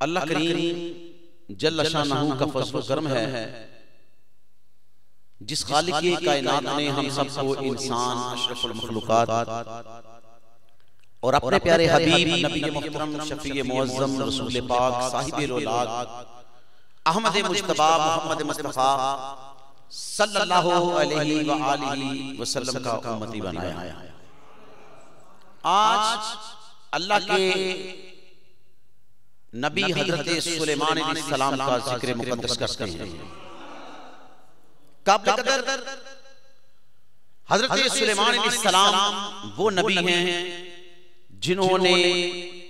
अल्लाह करीम जल्ल शानहू का फजल करम है। जिस खालिक की कायनात ने हम सबको इंसान अशरफुल मखलूकात। और अपने प्यारे हबीब नबी मुहतरम शफी मुअज्जम रसूल पाक साहिब औलाद अहमद मुज्तबा मोहम्मद मुस्तफ़ा सल्लल्लाहु अलैहि व आलिहि वसल्लम का उम्मती बनाया। आज अल्लाह के नबी हज़रत सुलेमान सलाम का ज़िक्र मुकद्दस करते हैं। काबिल कदर हज़रत सुलेमान सलाम वो नबी हैं जिन्होंने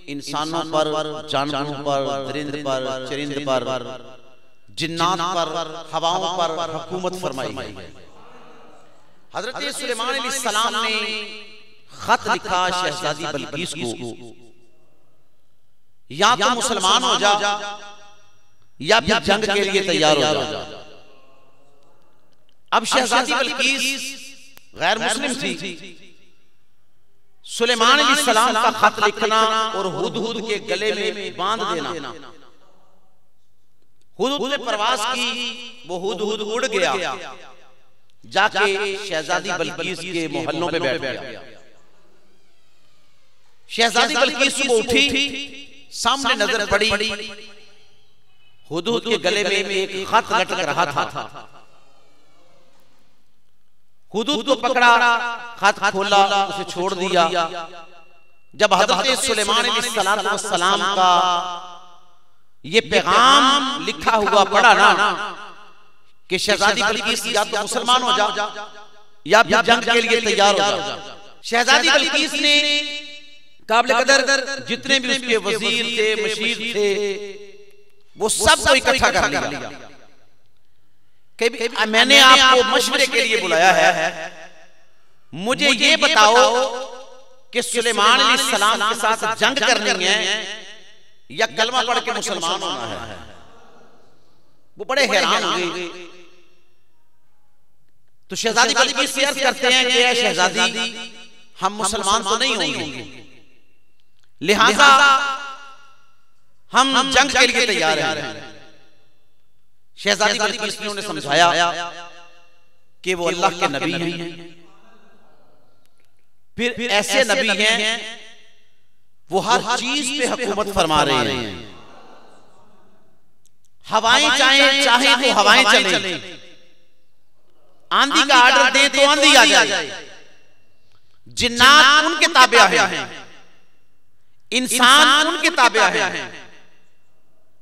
इंसानों पर जानवरों पर दरिंद पर चरिंद पर जिन्नात पर हवाओं पर हुकूमत फरमाई है हज़रत सुलेमान सलाम ने खत लिखा शहजादी बल्कीस को। या तो मुसलमान हो जा या फिर जंग के लिए तैयार हो जा। अब शहजादी बल्कीस गैर मुस्लिम थी। सुलेमान सलाम का खत लिखना और हुदहुद के गले में बाँध देना। हुदहुद ने प्रवास की वो हुदहुद उड़ गया। जाके शहजादी बल्कीस के मोहल्लों पे बैठ गया। शहजादी बल्कीस सुबह उठी। सामने नज़र पड़ी। हुदहुद के गले में एक खत लटक रहा था। हुदूद को पकड़ा खत खोला उसे छोड़ दिया। जब हज़रत सुलेमान सलाम का ये पैगाम लिखा हुआ पड़ा ना कि शहजादी बल्कीस या तो मुसलमान हो जाओ या फिर जंग के लिए तैयार हो जा। शहजादी बल्कीस ने काबिल कदर जितने भी उसके वज़ीर थे मशीर थे वो सबको इकट्ठा कर लिया। मैंने आपको मशवरे के लिए बुलाया है। मुझे ये बताओ कि सुलेमान सलाम के साथ जंग करनी है या कलमा पढ़ के मुसलमान होना है? वो बड़े हैरान हुए तो शहजादी करते हैं कि शहजादी हम मुसलमान तो नहीं होंगे। लिहाजा हम जंग के लिए तैयार हैं। शहजादी ने समझाया कि वो अल्लाह के नबी हैं। फिर ऐसे नबी हैं वो हर चीज़ पे हुकूमत फरमा रहे हैं। हवाएँ चाहे चाहे तो हवाएँ चले। आंधी का आर्डर दे तो आंधी आ जाए। जिन्नात उनके ताबे हैं इंसान उनके ताबे हैं।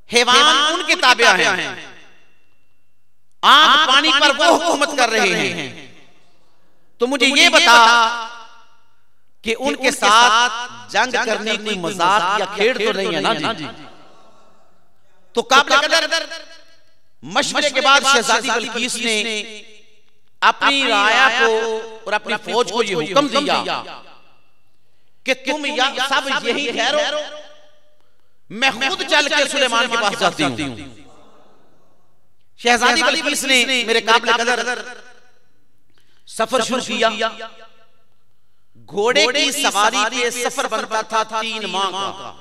हैवान उनके ताबे हैं। आग पानी पर वो हुकूमत कर रहे हैं। तो मुझे ये बता कि उनके साथ जंग करने की मज़ाक या खेड़ तो नहीं है ना जी? तो काबिल मशवरे के बाद शहजादी बल्कीस ने अपनी राया को और अपनी फौज को ये हुक्म दिया। कि तुम या सब यही ठहरो। मैं खुद चल के सुलेमान के पास जाती हूँ। शहजादी बल्कीस ने मेरे काबिल कदर सफ़र शुरू किया। घोड़े की सवारी के सफ़र बनता था तीन माह का।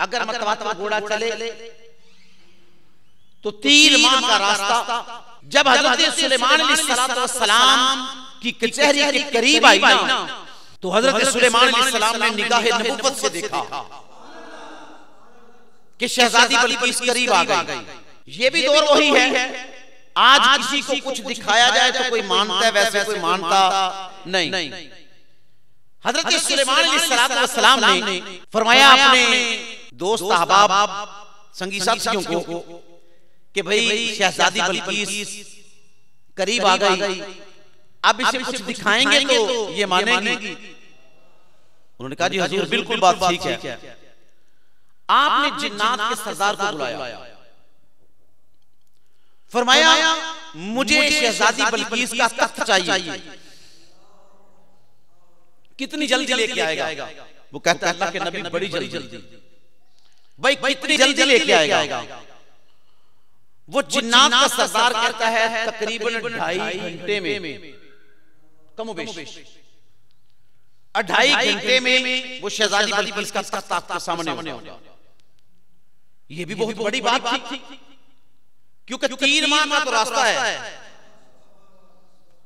अगर मतवाता घोड़ा चले तो तीन माह का रास्ता। जब हज़रत सुलेमान सलाम की कचहरी के करीब आई ना। तो हज़रत सुलेमान सलाम ने निगाह नबुवत से देखा। कि शहजादी बल्कीस करीब आ गई। ये भी दौर वही है। आज किसी को कुछ दिखाया जाए तो कोई मानता है वैसे कोई मानता नहीं। हज़रत सुलेमान सलाम ने फरमाया अपने दोस्त अहबाब संगी साथियों को कि भाई शहजादी बल्कीस करीब आ गई। अब इसे कुछ दिखाएँगे तो ये मानेगी। उन्होंने कहा जी हजूर बिल्कुल बात ठीक है। आपने जिन्नात के सरदार को बुलाया। फरमाया मुझे शहजादी बल्कीस का तख्त चाहिए। कितनी जल्दी लेके आएगा? वो कहता है अल्लाह के नबी बड़ी जल्दी जल्दी। भाई कितनी जल्दी लेके आएगा? वो जिन्नात का सरदार कहता है तकरीबन ढाई घंटे में। कम अढ़ाई घंटे में वो शहजादी बल्किस का तख्त आपके सामने होगा ये भी बहुत बड़ी बात थी। क्योंकि तीन माह का तो रास्ता है।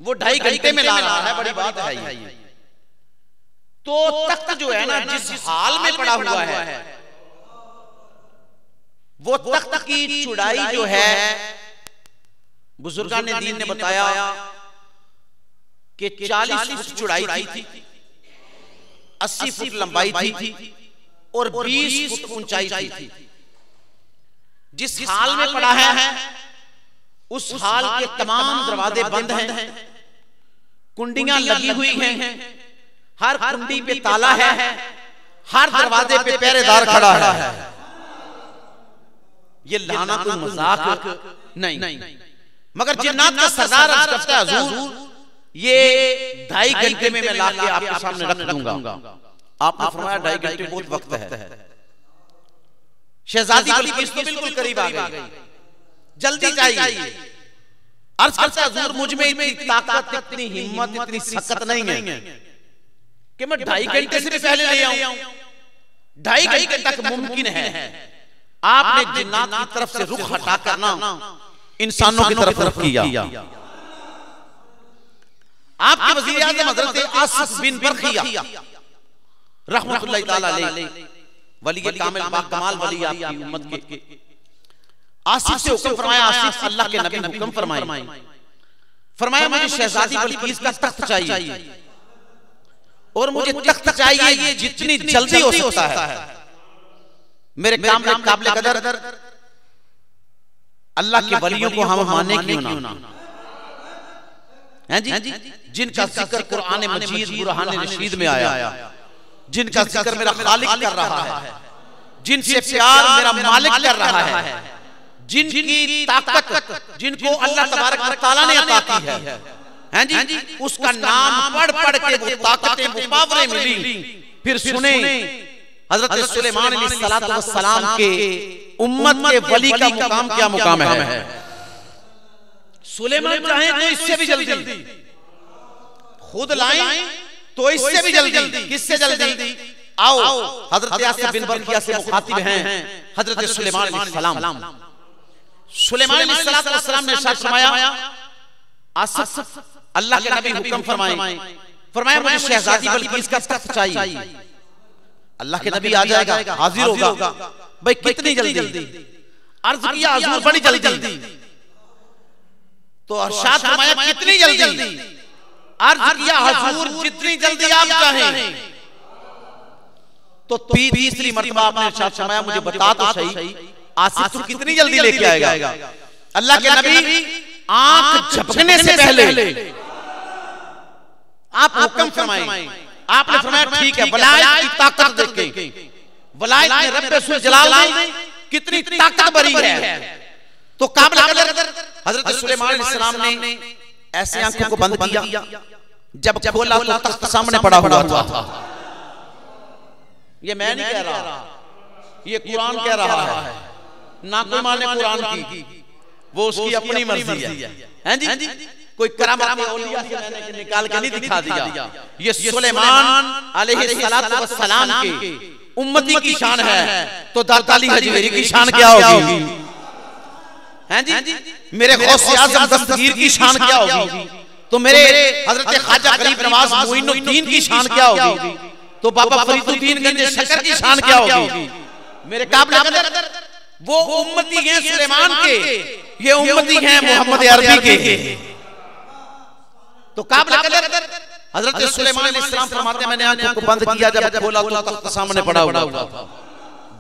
वो ढाई घंटे में ला रहा है बड़ी बात है ये। तो तख्त जो है ना जिस हाल में पड़ा हुआ है वो तख्त की चुड़ाई जो है बुजुर्गा ने दीन ने बताया कि चालीस फुट चुड़ाई थी थी अस्सी फुट लंबाई थी थी और बीस फुट ऊंचाई थी। थी। जिस हाल में पड़ा है है उस हाल के तमाम दरवाजे बंद हैं। कुंडियाँ लगी हुई हैं। हर कुंडी पे ताला है। हर दरवाजे पे पहरेदार खड़ा है। ये लाना कोई मज़ाक नहीं। नहीं। मगर जिन्नात का सरदार करता है हुजूर ये ढाई घंटे में मैं ला के आपके सामने रख दूँगा। आपने फरमाया ढाई घंटे बहुत वक्त है। शहजादी बल्किस तो बिल्कुल करीब आ गई। जल्दी चाहिए अर्ज़ करता है हुजूर मुझमें इतनी ताकत इतनी हिम्मत इतनी सकत नहीं है। कि मैं ढाई घंटे से भी पहले ले आऊँ। ढाई घंटे तक मुमकिन है। आपने जिन्नात की तरफ़ से रुख हटा करना। इंसानों की तरफ़ रुख किया। आपके वज़ीर आज़म हज़रत आसिफ बिन बरखिया। रहमतुल्लाह ताला अलैह। वली कामिल कमाल वली आपकी उम्मत के। आसिफ से हुक्म फरमाया आसिफ अल्लाह के नबी हुक्म फरमाए। फरमाया मुझे शहजादी बल्कीस का तख्त चाहिए। और मुझे तख्त चाहिए जितनी जल्दी हो सकता है। मेरे काम कामले काबले कदर अल्लाह के वलियों को हम माने क्यों ना? हैं जी? जिनका ज़िक्र कुरान मजीद बुरहान रशीद में आया। जिनका ज़िक्र मेरा खालिक कर रहा है। जिनसे प्यार मेरा मालिक कर रहा है। जिनकी ताकत जिनको अल्लाह तबारक ताला ने अता की है। हैं। जी? उसका नाम पढ़ पढ़ के वो ताकतें वो पावरें मिली। फिर सुने। हज़रत सुलेमान सलाम के उम्मत के वली का मुकाम क्या मुकाम है? सुलेमान चाहे तो इससे भी जल्दी। खुद लाएँ तो इससे भी जल्दी। किससे जल्दी? आओ हज़रत बिन बरकिया से मुखातिब हैं। हज़रत सुलेमान सलाम। सुलेमान सलाम ने इरशाद फरमाया आसिफ अल्लाह के नबी हुक्म फरमाए। फरमाया मुझे शहजादी बल्कीस का तख्त चाहिए अल्लाह के नबी आ जाएगा हाजिर होगा। भाई कितनी जल्दी? अर्ज़ किया हजूर बड़ी जल्दी। तो अरशाद फरमाया कितनी जल्दी? अर्ज़ किया हजूर जितनी जल्दी आप चाहें तो तीसरी मर्तबा आपने इरशाद फरमाया मुझे बता तो सही। आसिफ तू कितनी जल्दी लेके आएगा? अल्लाह के नबी आँख झपकने से पहले। आप हुक्म फरमाएँ। आपने फरमाया ठीक है वलायत की ताकत देख। के वलायत में रब्बे सुल जलाल ने कितनी ताकत भरी है। तो काबिल कदर। हज़रत सुलेमान ने ऐसे आँखों को बंद किया। जब खोला तो तख्त सामने पड़ा हुआ था। ये मैं नहीं कह रहा। ये कुरान कह रहा है। ना कोई माने कुरान की। वो उसकी अपनी मर्ज़ी है। हैं। जी? कोई करामत औलिया से मैंने निकाल के नहीं दिखा दिया। ये सुलेमान अलैहिस्सलातु वस्सलाम के उम्मती की शान है। तो दाताली हजवेरी की शान क्या होगी? हैं जी? मेरे गौसे आज़म दस्तगीर की शान क्या होगी? तो मेरे हज़रत ख्वाजा गरीब नवाज़ मोइनुद्दीन की शान क्या होगी? तो बाबा फरीदुद्दीन गंज शकर की शान क्या होगी? मेरे काबिल कदर वो उम्मती हैं सुलेमान के। ये उम्मती हैं मोहम्मद अरबी के। तो काबिल कदर हज़रत सुलेमान अलैहिस्सलाम फरमाते हैं मैंने आँखों को बंद किया जब खोला तो तख्त सामने पड़ा हुआ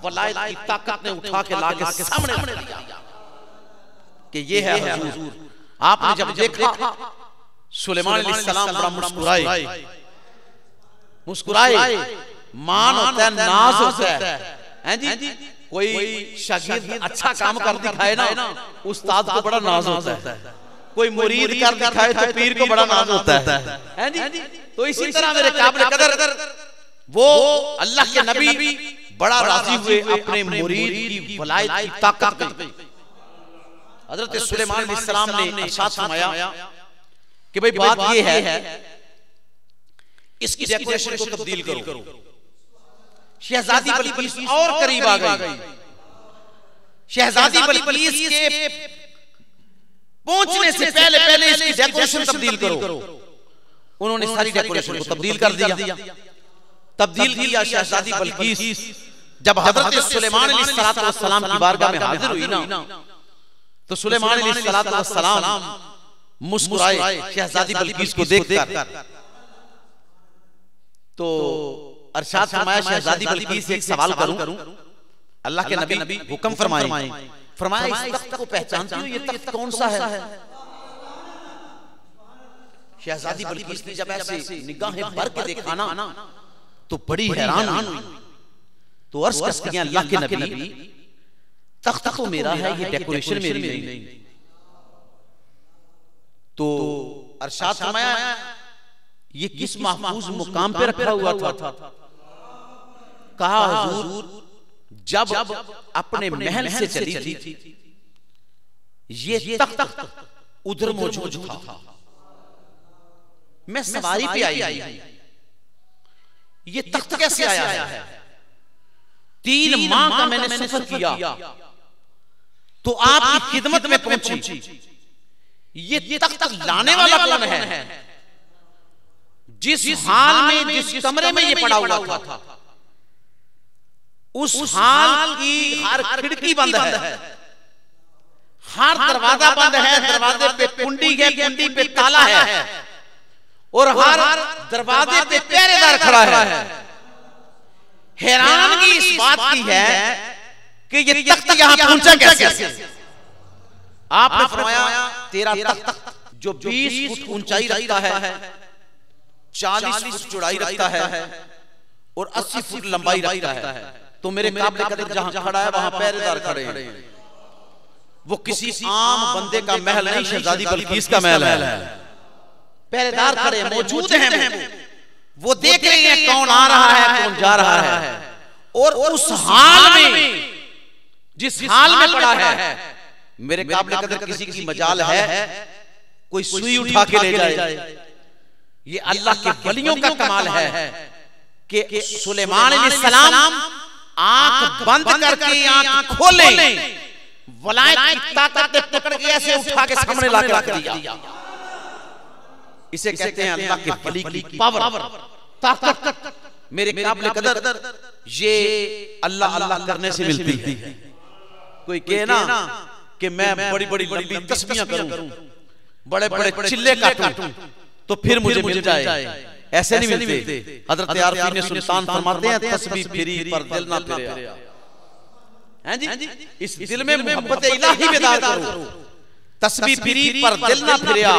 वलायत की ताकत ने उठा के ला के सामने रख दिया कि ये है हुजूर। आपने जब देखा सुलेमान अलैहिस्सलाम बड़ा मुस्कुराए। मुस्कुराए। मान होता है नाज होता है। हैं। जी? कोई शागिर्द अच्छा काम कर दिखाए ना उस्ताद को बड़ा नाज होता है। कोई मुरीद कर दिखाए तो पीर को बड़ा नाज होता है। हैं। जी? तो इसी तरह मेरे काबिल कदर वो अल्लाह के नबी बड़ा राज़ी हुए अपने मुरीद की वलायत की ताकत पे। हज़रत सुलेमान अलैहिस्सलाम ने इरशाद फरमाया कि भाई बात ये है इसकी डेकोरेशन को तब्दील करो। शहजादी बल्किस और करीब आ गई। शहजादी बल्किस के पहुँचने से पहले पहले इसकी डेकोरेशन तब्दील करो। उन्होंने सारी डेकोरेशन को तब्दील कर दिया। तब्दील किया शहजादी बल्किस। जब हज़रत सुलेमान सलाम की बारगाह में हाजिर हुई ना। तो सुलेमान सलाम मुस्कुराए शहजादी बल्किस को देखकर। तो अरशाद फरमाया शहजादी बल्किस से एक सवाल करूँ। अल्लाह के नबी हुक्म फरमाए। फरमाया इस तख्त को पहचानती हो ये तख्त कौन सा है? शहजादी बल्किस ने जब ऐसे निगाहें भर के देखा ना तो बड़ी हैरान हुई। तो अर्ज़ करती हैं अल्लाह के नबी तख्त तो मेरा है ये डेकोरेशन मेरी नहीं। तो अरशाद फरमाया ये किस महफूज मुकाम पे रखा हुआ था? कहा हुजूर जब अपने महल से चली थी ये तख्त उधर मौजूद था। मैं सवारी पे आई ये तख्त कैसे आया है? तीन माह का मैंने सफ़र किया। तो आपकी खिदमत में पहुँची। ये तख्त लाने वाला कौन है? जिस हाल में जिस कमरे में ये पड़ा हुआ था उस हाल की हर खिड़की बंद है। हर दरवाज़ा बंद है दरवाजे पे कुंडी है कुंडी पे ताला है। और हर दरवाजे पे पहरेदार खड़ा है। हैरानगी इस बात की है कि ये तख्त यहाँ पहुँचा कैसे? आपने फरमाया तेरा तख्त जो 20 फुट ऊंचाई रखता है 40 फुट चौड़ाई रखता है और 80 फुट लंबाई रखता है। तो मेरे काबले कदर जहाँ खड़ा है वहाँ पहरेदार खड़े हैं। वो किसी आम बंदे का महल नहीं शहजादी बल्किस का महल है? पहरेदार खड़े मौजूद हैं वो। देख रहे हैं कौन आ रहा है कौन जा रहा है। और उस हाल में जिस हाल में पड़ा है मेरे काबले कदर किसी की मजाल है कोई सुई उठा के ले जाए। ये अल्लाह के वलियों का कमाल है कि सुलेमान सलाम आँख बंद करके आँख खोले। वलायत की ताकत पकड़ के ऐसे उठा के सामने ला रख दिया। इसे कहते हैं अल्लाह के वली की पावर। ताकत। मेरे काबिल कदर ये अल्लाह अल्लाह करने से मिलती है। कोई कहे ना कि मैं बड़ी बड़ी लंबी तस्बीहां करूँ बड़े बड़े चिल्ले काटूं तो फिर मुझे मिल जाए। ऐसे नहीं मिलते। हज़रत आरफी ने सुल्तान फरमाते हैं तस्बीह फिरी पर दिल ना फिरे। हैं जी? इस दिल में मोहब्बत इलाही बेदार करो। तस्बीह फिरी पर दिल ना फिरिया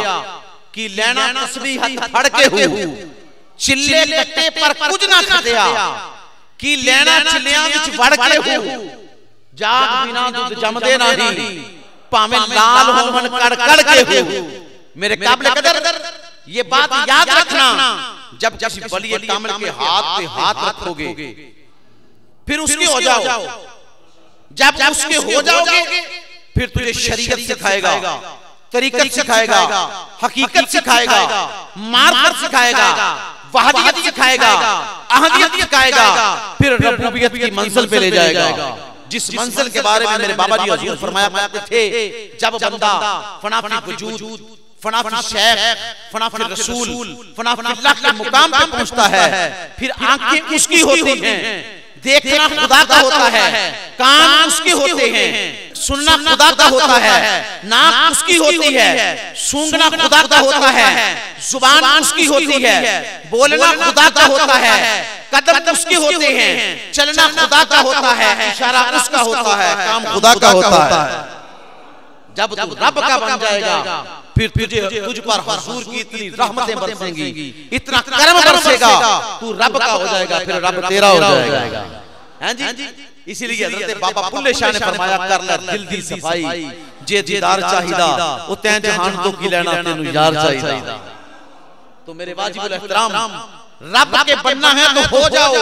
कि लेना तस्बीह हथ फड़ के हूँ। चिल्ले कट्टे पर कुछ ना खदिया कि लेना चिल्लियाँ विच वड़ के हूँ। जाग बिना दूध जमदे नहीं भाਵੇਂ लाल होवन कड़ कड़ के हूँ मेरे काबिल कदर ये बात याद रखना जब किसी बलिए कामिल के हाथ पे हाथ रखोगे फिर उसके हो जाओ जब उसके हो जाओगे फिर तुझे शरीयत सिखाएगा। तरीकत सिखाएगा। हकीकत सिखाएगा। मार्फत सिखाएगा। वहादियत सिखाएगा। अहदियत सिखाएगा। फिर रब्बूबियत की मंजिल पे ले जाएगा। जिस मंजिल के बारे में मेरे बाबा जी हजूर फरमाया करते थे जब बंदा फनाफी वजूद फनाफी शेख फनाफी रसूल फनाफी अल्लाह के मुकाम पे पहुँचता है। फिर आँखें उसकी होती हैं। देखना खुदा का होता है कान उसके होते हैं सुनना खुदा का होता है नाक उसकी होती है सूंघना खुदा का होता है ज़ुबान उसकी होती है बोलना खुदा का होता है कदम उसके होते हैं चलना खुदा का होता है इशारा उसका होता है काम खुदा का होता है जब तू रब का बन जाएगा फिर तुझे तुझ पर हजूर की इतनी रहमतें बरसेंगी। इतना कर्म बरसेगा। तू रब का हो जाएगा फिर रब तेरा हो जाएगा। हैं जी? इसीलिए हज़रत बाबा बुल्ले शाह ने फरमाया कर ले दिल दी सफ़ाई। जे दीदार चाहिदा ओ तैं जहान तो की लेना तेनु यार चाहिदा। तो मेरे वाजिबुल एहतराम रब के बनना है तो हो जाओ।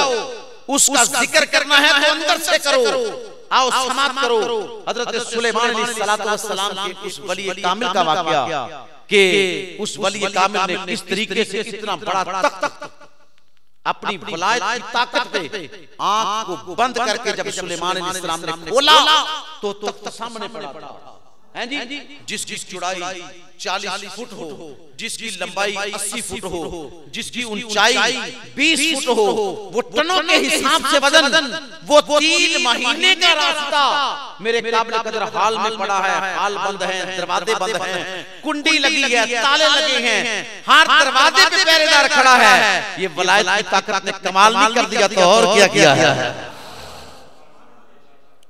उसका ज़िक्र करना है तो अंदर से करो। आओ समाप्त करो। हज़रत सुलेमान सलाम के उस वली कामिल का वाकया कि उस वली कामिल ने किस तरीके से इतना बड़ा तख्त अपनी वलायत की ताकत पे आँख को बंद करके जब सुलेमान ने खोला तो तख्त सामने पड़ा हैं जी जिसकी चौड़ाई 40 फुट हो जिसकी लंबाई 80 फुट हो जिसकी ऊंचाई 20 फुट हो वो टनों के हिसाब से वज़न वो तीन महीने का रास्ता मेरे काबिल कदर हाल में पड़ा है हाल बंद है दरवाजे बंद हैं कुंडी लगी है ताले लगे हैं हर दरवाजे पे पहरेदार खड़ा है। ये वलायत की ताकत ने कमाल कर दिया तो और क्या किया है?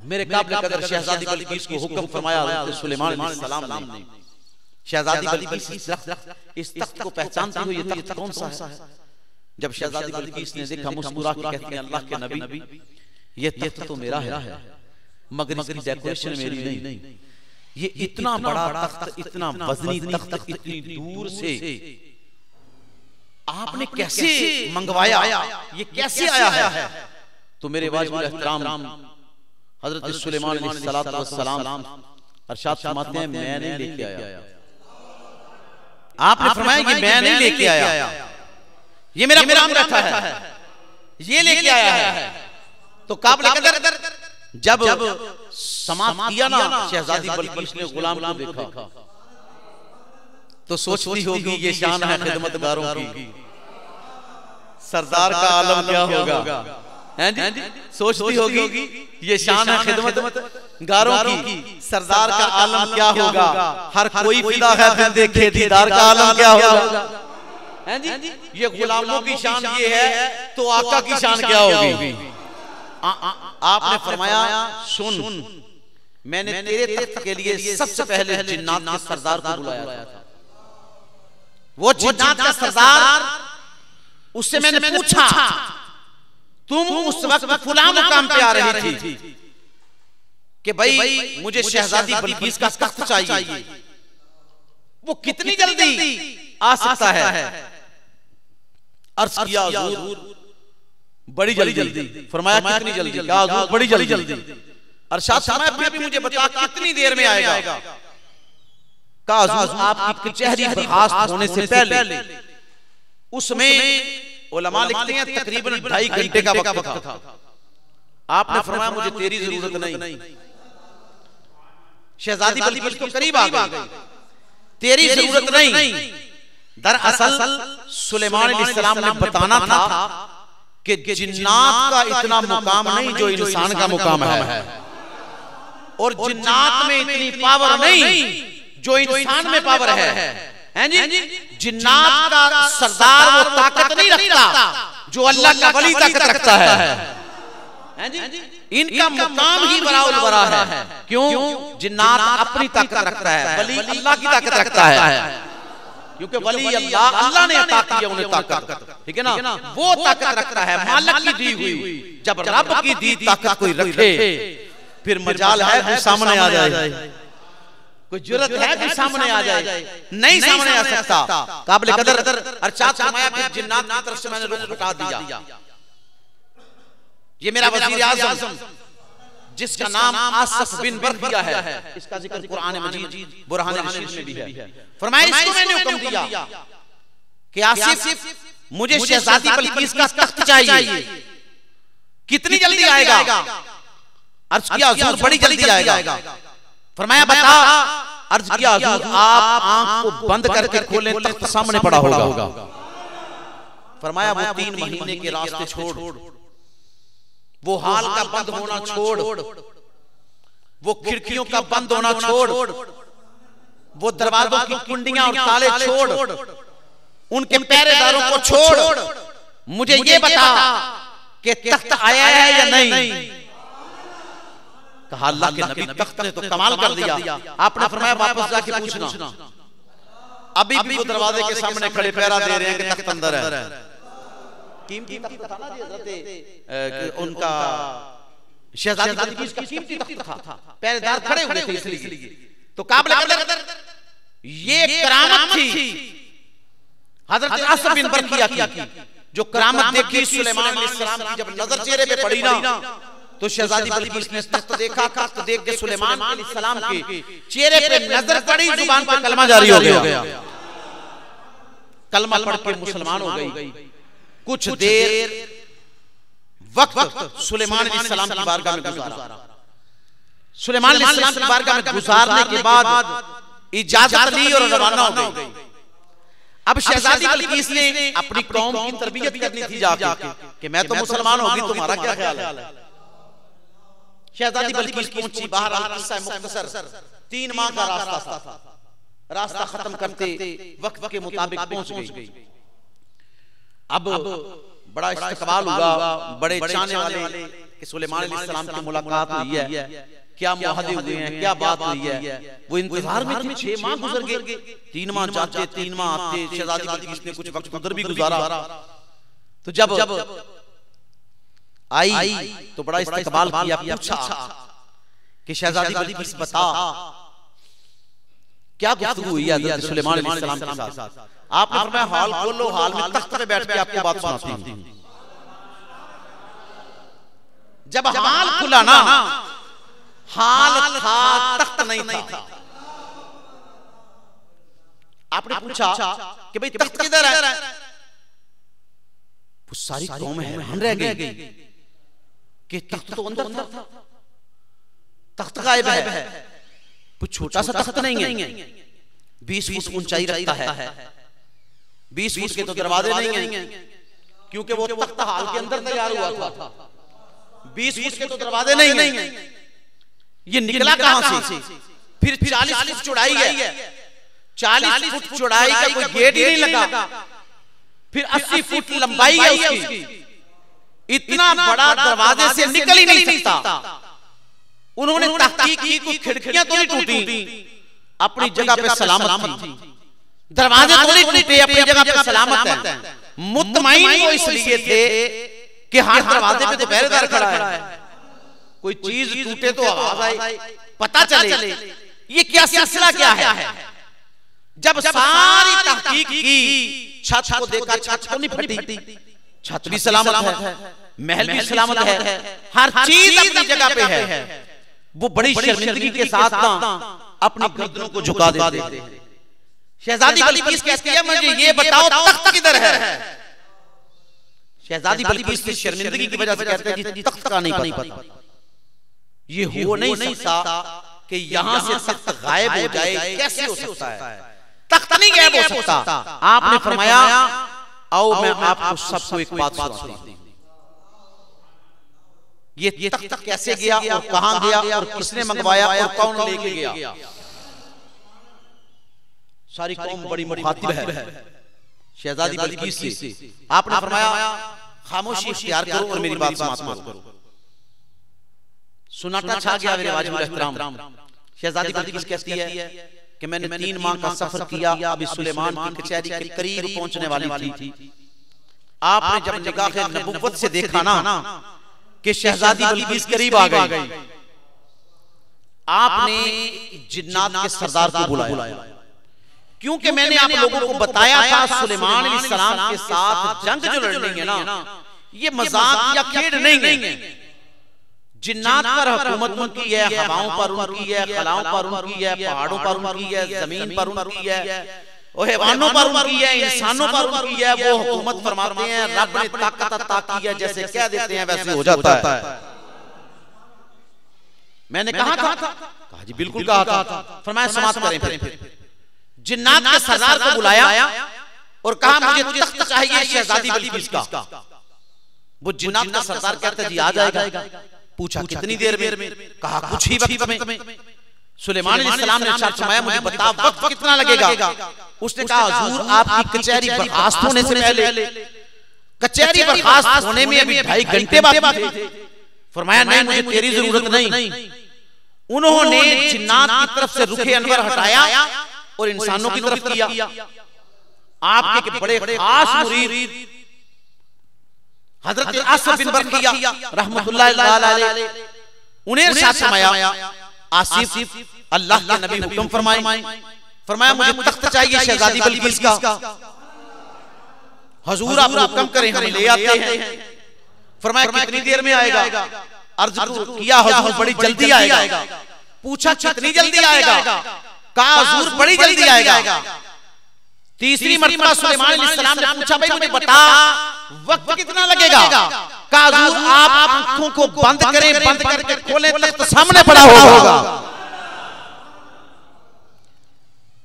मेरे काबिल कदर शहजादी बल्कीस को हुक्म फरमाया हज़रत सुलेमान अलैहिस्सलाम ने। शहजादी बल्कीस इस तख्त इस तख्त को पहचानती हो ये तख्त कौन सा है? जब शहजादी बल्कीस ने देखा मुस्कुरा के कहती है अल्लाह के नबी ये तख्त तो मेरा है। मगर इसकी डेकोरेशन मेरी नहीं। ये इतना बड़ा तख्त इतना वजनी तख्त इतनी दूर से। आपने कैसे मंगवाया ये कैसे आया है तो मेरे वाजिब एहतराम हज़रत सुलेमान सलाम अरशाद फरमाते हैं मैं नहीं लेके आया। आपने फरमाया कि मैं नहीं लेके आया। ये मेरा गुलाम बैठा है। ये लेके आया है। तो काबिल कदर जब समाप्त किया ना शहजादी बल्किस ने गुलाम को देखा। तो सोचती होगी ये शान है खिदमतगारों की। सरदार का आलम क्या होगा? हैं जी? सोचती होगी ये शान है खिदमत। गारों की सरदार का आलम क्या होगा? हर कोई फिदा है बिन देखे दीदार का आलम क्या होगा? हैं जी? ये गुलामों की शान ये है तो आका की शान क्या होगी? आपने फरमाया सुन। मैंने तेरे तख्त के लिए सबसे पहले जिन्नात के सरदार को बुलाया था। वो जिन्नात का सरदार उससे मैंने पूछा तुम उस वक्त फुला मुकाम पे आ रही थी कि भाई मुझे शहजादी बल्कीस का तख्त चाहिए। वो कितनी जल्दी आ सकता है। अर्ज़ किया बड़ी जल्दी। जल्दी। फरमाया कितनी जल्दी? बड़ी जल्दी। जल्दी। अरशाद फरमाया फिर भी मुझे बता कितनी देर में आएगा? कहा हुजूर आपकी कचहरी बर्खास्त होने से पहले। उसमें उलमा लिखते हैं तकरीबन ढाई घंटे का वक्त था। आपने फरमाया मुझे तेरी ज़रूरत नहीं। शहजादी बल्किस तो करीब आ गई। तेरी ज़रूरत नहीं। दरअसल सुलेमान अलैहिस्सलाम ने बताना था कि जिन्नात का इतना मुकाम नहीं जो इंसान का मुकाम है। और जिन्नात में इतनी पावर नहीं जो इंसान में पावर है। हैं जी जिन्नात का सरदार वो ताकत नहीं रखता जो अल्लाह का वली ताकत रखता है। इनका मुकाम ही बराबर बरा है। क्यों? जिन्नात अपनी ताकत रखता है। वली अल्लाह की ताकत रखता है। क्योंकि वली अल्लाह अल्लाह ने अता किया उन्हें ताकत। ठीक है ना? वो ताकत रखता है। मालिक की दी हुई। जब रब की दी ताकत कोई रखे फिर मजाल है सामने आ जाए। कोई ज़रूरत है कि सामने आ जाए। नहीं सामने आ सकता। काबिल कदर अरशाद फरमाया फिर जिन्नात की तरफ़ से मैंने रुख हटा दिया। ये मेरा वज़ीर आज़म। जिसका नाम आसफ बिन बरखिया है। इसका ज़िक्र कुरान मजीद बुरहान रशीद में भी है। फरमाया इसको मैंने हुक्म दिया कि आसिफ मुझे शहजादी बल्कीस का तख्त चाहिए। कितनी जल्दी आएगा? अर्ज़ किया हुजूर बड़ी जल्दी आएगा। फरमाया बता अर्ज़ किया आप आँख को बंद करके खोलें तख्त सामने पड़ा होगा। फरमाया वो तीन महीने के रास्ते छोड़। वो हाल का बंद होना छोड़। वो खिड़कियों का बंद होना छोड़। वो दरवाजों की कुंडियाँ और ताले छोड़। उनके पहरेदारों को छोड़। मुझे ये बता कि तख्त आया है या नहीं? कहा अल्लाह के नबी तख्त ने तो कमाल कर दिया। आपने फरमाया वापस जाके पूछना। अभी भी वो दरवाजे के सामने खड़े पैरा दे रहे हैं कि तख्त अंदर है। कीमती तख्त था ना हज़रत उनका शहजादी कीमती तख्त था। पहरेदार खड़े हुए थे इसलिए। तो काबिल कदर ये करामत थी। हज़रत असद बिन बरकिया की। जो करामत देखी सुलेमान अलैहिस्सलाम की जब नज़र चेहरे पे पड़ी ना। तो शहजादी बल्कीस ने तख्त देखा तख्त देख के सुलेमान अलैहिस्सलाम के चेहरे पे नज़र पड़ी ज़ुबान पे कलमा जारी हो गया। कलमा पढ़ के मुसलमान हो गई। कुछ देर वक्त सुलेमान सलाम की बारगाह में गुजारा। सुलेमान सलाम की बारगाह में गुजारने के बाद इजाज़त ली और रवाना हो गई। अब शहजादी बल्कीस ने अपनी कौम की तरबियत करनी थी जाके कि मैं तो मुसलमान होगी तुम्हारा क्या ख्याल है? शहजादी बल्कीस पहुँची बाहर किस्सा मुख्तसर। तीन माह का रास्ता था। रास्ता खत्म करते वक्त के मुताबिक पहुँच गई। अब बड़ा इस्तकबाल हुआ बड़े चाहने वाले कि सुलेमान अलैहिस्सलाम की मुलाकात हुई है। क्या मुहादे हुए हैं? क्या बात हुई है? वो इंतज़ार में थे छह माह गुजर गए। तीन माह जाते तीन माह आते शहजादी बल्कीस ने कुछ वक्त उधर भी गुजारा। तो जब जब आई आई तो बड़ा इस्तकबाल किया पूछा कि शहजादी बल्कीस बता। क्या गुफ्तगू हुई है हज़रत सुलेमान अलैहिस्सलाम के साथ? आपने फरमाया हाल खोलो हाल में तख्त पे बैठ के आपको बात सुनाती हूँ। जब हाल खुला ना हाल था तख्त नहीं था। आपने पूछा कि भाई तख्त किधर है? वो सारी कौम हैरान रह गई। कि तख्त तो अंदर था। तख्त गायब है। वो छोटा सा तख्त नहीं है। बीस फुट ऊंचाई रखता है। बीस फुट के तो दरवाजे नहीं है। क्योंकि वो तख्त हाल के अंदर तैयार हुआ था। बीस फुट के तो दरवाजे नहीं है। ये निकला कहाँ से? फिर चालीस फुट चौड़ाई है। चालीस फुट चौड़ाई का कोई गेट ही नहीं लगा। फिर अस्सी फुट लंबाई है उसकी। इतना बड़ा दरवाजे से निकल ही नहीं सकता। उन्होंने तहकीक की कुछ खिड़कियाँ तो नहीं टूटी। अपनी जगह पे सलामत थी। दरवाजे तो नहीं टूटे अपनी जगह पे सलामत है मुतमईन वो इसलिए थे कि हाँ दरवाजे पे तो पहरेदार खड़ा है। कोई चीज़ टूटे तो आवाज़ आई पता चले ये क्या सिलसिला क्या है? जब सारी तहकीक की छत को देखा छत को नहीं फटी। छत भी सलामत है। महल भी सलामत है। हर चीज़ अपनी जगह पे है। वो बड़ी शर्मिंदगी के साथ ना अपनी गर्दनों को झुका देते हैं। शहजादी बल्कीस कहती है मुझे ये बताओ तख्त किधर है। शहजादी बल्कीस की शर्मिंदगी की वजह से कहते हैं जी तख्त का नहीं पता। ये हो नहीं सकता कि यहाँ से तख्त गायब हो जाए कैसे हो सकता है? तख्त नहीं गायब हो सकता। आपने फरमाया आओ मैं आपको सबको एक बात सुनाती हूँ। ये तख्त कैसे गया और कहाँ गया और किसने मंगवाया और कौन लेके गया? सारी कौम बड़ी मुखातिब है। शहजादी बल्कीस से। आपने फरमाया खामोशी इख्तियार करो और मेरी बात समाप्त करो। सुनाटा छा गया मेरे वाजिब एहतराम। शहजादी बल्कीस कहती है कि मैंने तीन माह का सफ़र किया अभी सुलेमान की कचहरी के करीब पहुँचने वाली थी। आपने जब निगाह नबुव्वत से देखा ना कि शहजादी बल्कीस करीब आ गई। आपने जिन्नात के सरदार को बुलाया। क्योंकि मैंने आप लोगों को बताया था सुलेमान सलाम के साथ जंग जो लड़नी है ना। ये मज़ाक या खेड नहीं है। जिन्नात पर हुकूमत उनकी है हवाओं पर उनकी है खलाओं पर उनकी है पहाड़ों पर उनकी है ज़मीन पर उनकी है। हैवानों पर उनकी है इंसानों पर उनकी है वो हुकूमत फरमाते हैं रब ने ताकत अता की है जैसे कह देते हैं वैसे हो जाता है। मैंने कहा था कहा जी बिल्कुल कहा था। फरमाया समाप्त करें फिर। जिन्नात के सरदार को बुलाया और कहा मुझे तख्त चाहिए शहजादी बल्कीस का वो जिन्नात का सरदार कहता जी आ जाएगा पूछा कितनी देर में? कहा कुछ ही वक्त में। सुलेमान सलाम ने फरमाया मुझे बता वक्त कितना लगेगा? उसने कहा हुजूर आपकी कचहरी बर्खास्त होने से पहले कचहरी बर्खास्त होने में अभी ढाई घंटे बाद फरमाया नहीं मुझे तेरी ज़रूरत नहीं। उन्होंने जिन्नात की तरफ़ से रुखे अनवर हटाया और इंसानों की तरफ़ किया। आपके बड़े खास मुरीद हज़रत बिन बरकिया उन्हें आसिफ अल्लाह के नबी हुक्म फरमाए। फरमाया मुझे तख्त चाहिए शहजादी बल्कीस का। हुजूर आप हुक्म करें हम ले आते हैं। फरमाया कितनी देर में आएगा? अर्ज़ किया हुजूर बड़ी जल्दी आएगा। पूछा कितनी जल्दी आएगा? कहा हुजूर बड़ी जल्दी आएगा। तीसरी मरतबा सुलेमान अलैहिस्सलाम ने पूछा भाई मुझे बता वक्त कितना लगेगा? काजू आप आँखों को बंद करें बंद करके खोलें तख्त सामने पड़ा होगा।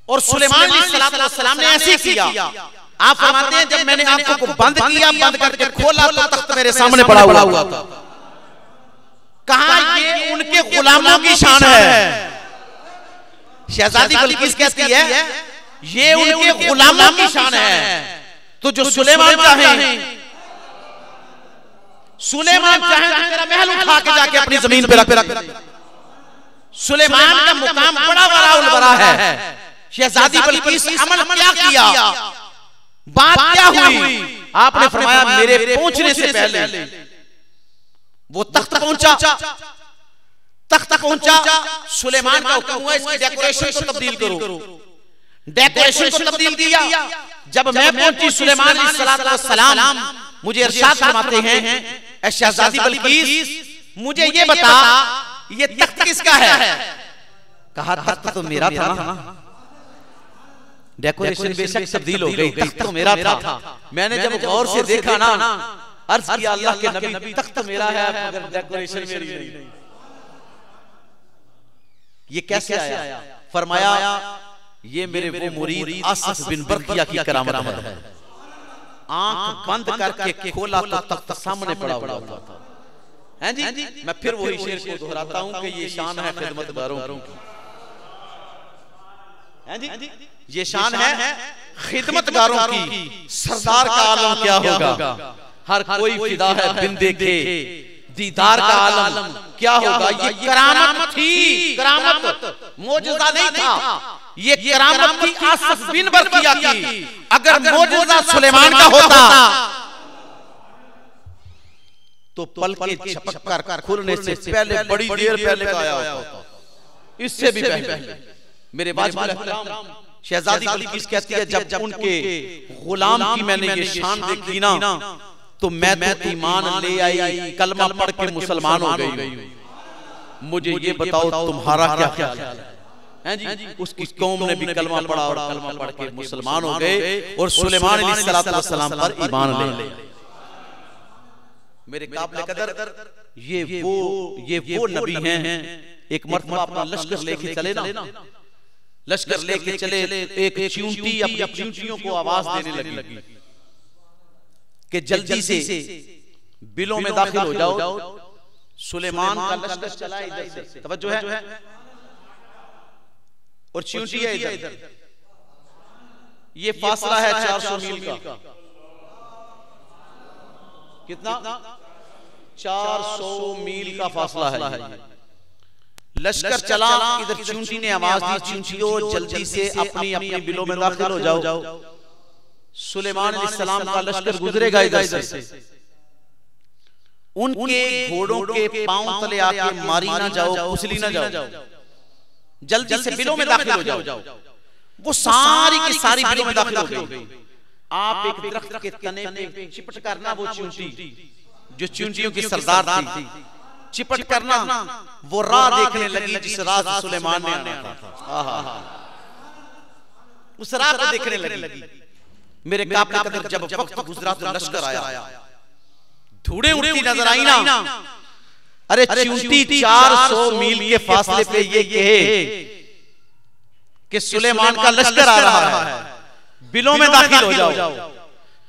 और सुलेमान अलैहिस्सलाम ने ऐसे किया। आप फरमाते हैं जब मैंने आँखों को बंद किया बंद करके खोला तो तख्त मेरे सामने पड़ा हुआ था। कहा ये उनके गुलामों की शान है? शहजादी बल्किस कहती है? ये उनके गुलामों की शान है। तो जो सुलेमान चाहे सुलेमान चाहे तो तेरा महल उठा के जाके अपनी ज़मीन पे रख। रख। सुलेमान का मुकाम बड़ा बड़ा उलबरा है। शहजादी बल्किस अमल क्या किया बात क्या हुई? आपने फरमाया मेरे पहुँचने से पहले। वो तख्त पहुँचा। तख्त पहुँचा। सुलेमान का हुक्म हुआ इसकी डेकोरेशन को तब्दील करो। डेकोरेशन को तब्दील किया। जब मैं पहुँची सुलेमान सलाम मुझे इरशाद फरमाते हैं शहजादी बल्कीस मुझे ये बता ये तख्त किसका है? कहा तख्त तो मेरा था डेकोरेशन बेशक तब्दील हो गई तख्त तो मेरा था। मैंने जब गौर से देखा ना अर्ज़ किया अल्लाह के नबी तख्त मेरा है मगर डेकोरेशन मेरी नहीं। ये कैसे आया? फरमाया ये मेरे वो मुरीद आसिफ बिन बरकिया की करामत है। आँख बंद करके खोला तो तख्त सामने पड़ा हुआ था। हैं जी मैं फिर वही शेर को दोहराता हूँ कि ये शान है खिदमतगारों की। हैं जी ये शान है खिदमतगारों की। सरदार का आलम क्या होगा? हर कोई फिदा है बिन देखे। दीदार का आलम क्या होगा? ये करामत थी। करामत मौजूदा नहीं था। ये करामत थी आसफ बिन बरकिया की। अगर मौजूदा सुलेमान का होता तो पल के छपक कर खुलने से पहले बड़ी देर पहले का आया होता। इससे भी पहले। मेरे बाजू शहजादी बल्किस कहती है जब जब उनके गुलाम की मैंने ये शान देखी ना तो मैं मैं ईमान ले आई कलमा पढ़ के मुसलमान हो गई। मुझे ये बताओ तुम्हारा क्या ख्याल है? हैं जी उसकी कौम ने भी कलमा पढ़ा और कलमा पढ़ के मुसलमान हो गए और सुलेमान अलैहिस्सलाम पर ईमान ले लिया मेरे काबिल कदर ये वो ये वो नबी हैं। एक मर्तबा अपना लश्कर लेके चले ना। लश्कर लेके चले एक चींटी अपनी चींटियों को आवाज़ देने लगी। कि जल्दी से बिलों में दाखिल हो जाओ। सुलेमान का लश्कर चला इधर से। तवज्जो है। और चींटी है इधर। ये फासला है 400 मील का। कितना? 400 मील का फासला है लश्कर चला इधर चूंटी ने आवाज़ दी चूंटियों जल्दी से अपनी अपनी बिलों में दाखिल हो जाओ। सुलेमान सलाम का लश्कर गुजरेगा इधर इधर से। उनके घोड़ों के पाँव तले आके मारी ना जाओ कुचली ना जाओ। जाओ। जल्दी से बिलों में दाखिल हो जाओ। वो सारी की सारी बिलों में दाखिल हो गई। आप एक दरख्त के तने पे चिपट करना वो चूंटी जो चूंटियों की सरदार थी। चिपट करना वो राह देखने लगी जिस राह सुलेमान ने आना था। उस राह को देखने लगी। मेरे काबले कदर जब वक्त गुजरा तो लश्कर आया। धूड़े उड़ती नज़र आई ना। अरे चूंटी 400 मील के फासले पे ये कहे कि सुलेमान का लश्कर आ रहा है। बिलों में दाखिल हो जाओ।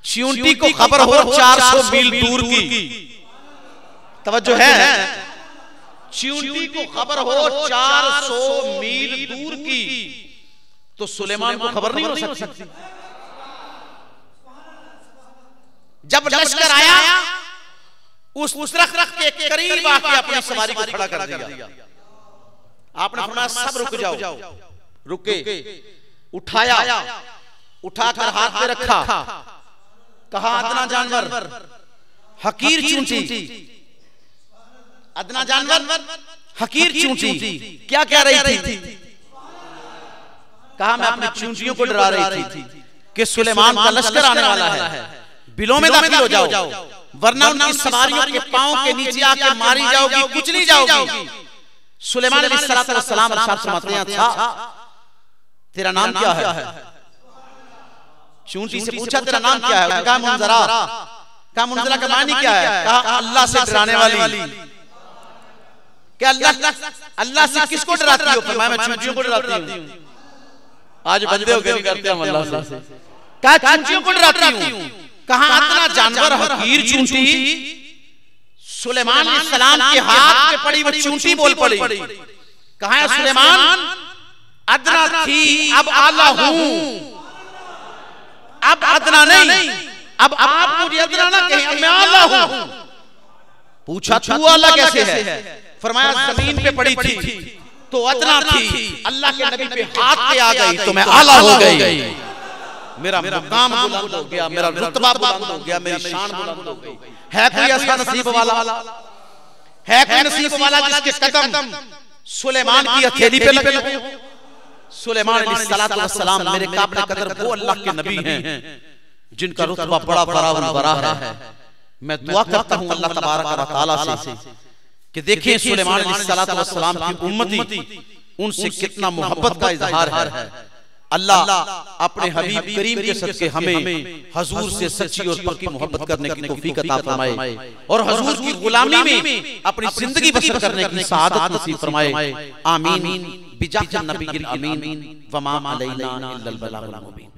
चूंटी को खबर हो 400 मील दूर की। तवज्जो है। चूंटी को खबर हो 400 मील दूर की। तो सुलेमान को खबर नहीं हो सकती। जब लश्कर आया उस उस रख रख के करीब आके अपनी सवारी को खड़ा कर दिया। आपने फरमाया सब रुक जाओ। रुके उठाया। उठाकर हाथ में रखा। कहा अदना जानवर। हकीर चूंटी। अदना जानवर। हकीर चूंटी। क्या कह रही थी? कहा मैं अपनी चूंटियों को डरा रही थी कि सुलेमान का लश्कर आने वाला है। बिलों में दाखिल हो जाओ। वरना उनकी सवारियों के पाँव के नीचे आके मारी जाओगी कुछ नहीं जाओगी। सुलेमान अरशाद फरमाते हैं अच्छा। तेरा नाम क्या है? चूंटी से पूछा तेरा नाम क्या है? कहा मुंजरा। कहा मुंजरा का मानी क्या है? कहा अल्लाह से डराने वाली। क्या अल्लाह अल्लाह से किसको डराती हो? मैं चूंटियों को डराती हूँ। आज बंदे हो गए करते हैं अल्लाह से। कहा चूंटियों को डराती हूँ। कहा इतना जानवर हकीर चूंटी? सुलेमान सलाम के हाथ में पड़ी वो चूंटी बोल पड़ी। कहा है सुलेमान? अदना थी अब आला हूँ। अब अदना नहीं। अब आप मुझे अदना ना कहें मैं आला हूँ। पूछा तू आला कैसे है? फरमाया ज़मीन पे पड़ी थी। तो अदना थी। अल्लाह के नबी पे हाथ पे आ गई तो मैं आला हो गई। मेरा मुकाम बुलंद हो गया मेरा रुतबा बुलंद हो गया मेरी शान बुलंद हो गई। है कोई ऐसा नसीब वाला? है कोई नसीब वाला जिसके कदम सुलेमान की हथेली पे लगे सुलेमान सलाम मेरे काबिल कदर वो अल्लाह के नबी हैं जिनका रुतबा बड़ा बड़ा बड़ा है। मैं दुआ करता हूँ अल्लाह तबारक व तआला से कि देखिए सुलेमान सलाम की उम्मती उनसे कितना मोहब्बत का इजहार है अल्लाह अपने हबीब करीम के सदके हमें हजूर से सच्ची और पक्की मोहब्बत करने की तौफीक अता फरमाए। और हजूर की गुलामी में अपनी ज़िंदगी बसर करने की सआदत नसीब फरमाए। आमीन। बिजाह नबी अमीन वमा अलैना इल्लल बलागुल मुबीन।